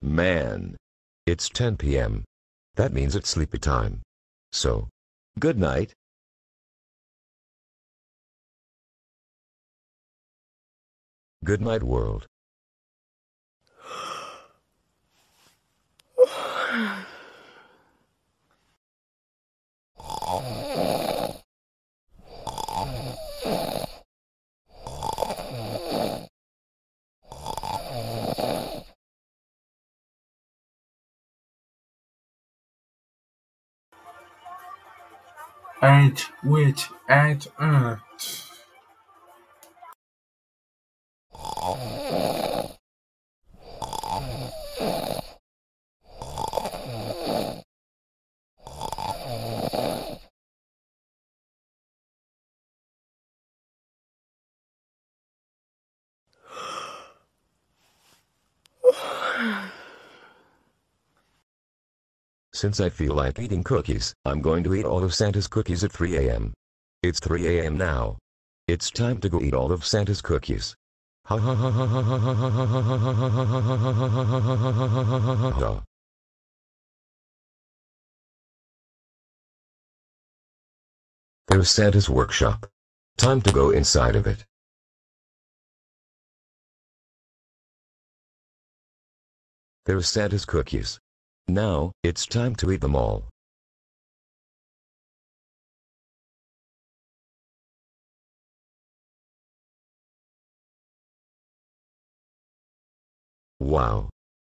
Man. It's 10 p.m. That means it's sleepy time. So, good night. Good night, world. At which at at Since I feel like eating cookies, I'm going to eat all of Santa's cookies at 3 a.m. It's 3 a.m. now. It's time to go eat all of Santa's cookies. Ha ha ha ha ha ha ha ha ha ha ha ha There's Santa's workshop. Time to go inside of it. There's Santa's cookies. Now, it's time to eat them all. Wow.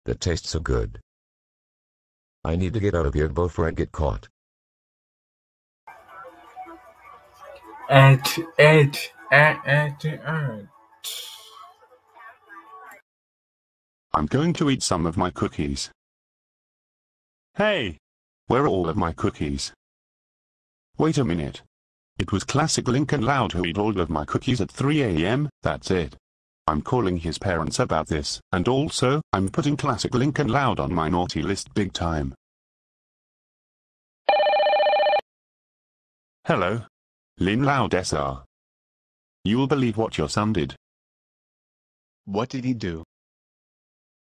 That tastes so good. I need to get out of here before I get caught. at at at at at I'm going to eat some of my cookies. Hey! Where are all of my cookies? Wait a minute. It was Classic Lincoln Loud who ate all of my cookies at 3 a.m., that's it. I'm calling his parents about this, and also, I'm putting Classic Lincoln Loud on my naughty list big time. Hello? Lynn Loud SR. You'll believe what your son did. What did he do?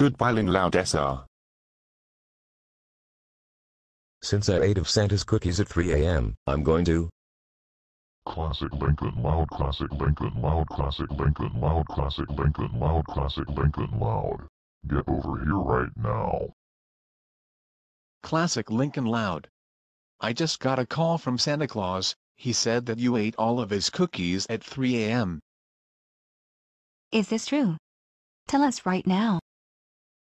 Goodbye Lynn Loud SR. Since I ate of Santa's cookies at 3 a.m., I'm going to Classic Lincoln Loud, Classic Lincoln Loud, Classic Lincoln Loud, Classic Lincoln Loud, Classic Lincoln Loud. Get over here right now. Classic Lincoln Loud. I just got a call from Santa Claus. He said that you ate all of his cookies at 3 a.m. Is this true? Tell us right now.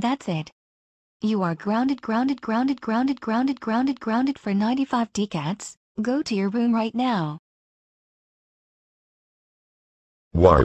That's it. You are grounded, grounded, grounded, grounded, grounded, grounded, grounded for 95 decats. Go to your room right now. Why?